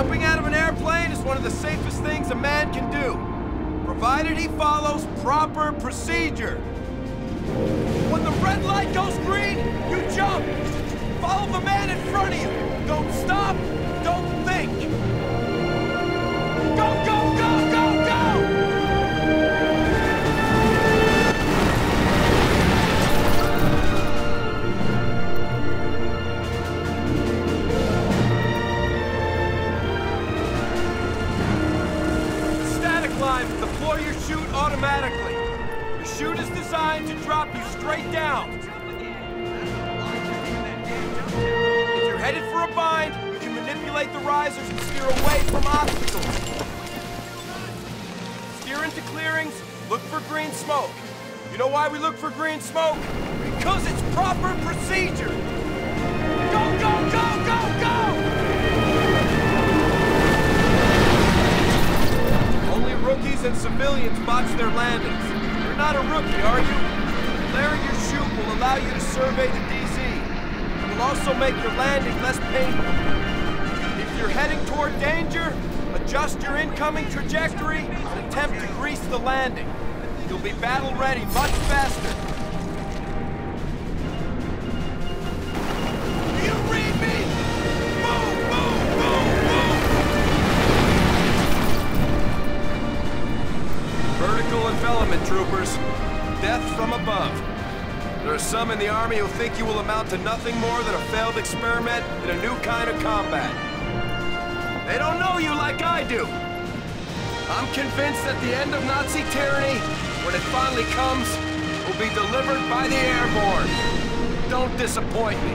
Jumping out of an airplane is one of the safest things a man can do, provided he follows proper procedure. When the red light goes green, you jump! Follow the man in front of you! Don't stop! Don't think! Deploy your chute automatically. Your chute is designed to drop you straight down. If you're headed for a bind, you can manipulate the risers and steer away from obstacles. Steer into clearings, look for green smoke. You know why we look for green smoke? Because it's proper procedure. Rookies and civilians botch their landings. You're not a rookie, are you? Clearing your chute will allow you to survey the DZ. It will also make your landing less painful. If you're heading toward danger, adjust your incoming trajectory and attempt to grease the landing. You'll be battle ready much faster. Envelopment, troopers. Death from above. There are some in the Army who think you will amount to nothing more than a failed experiment in a new kind of combat. They don't know you like I do. I'm convinced that the end of Nazi tyranny, when it finally comes, will be delivered by the airborne. Don't disappoint me.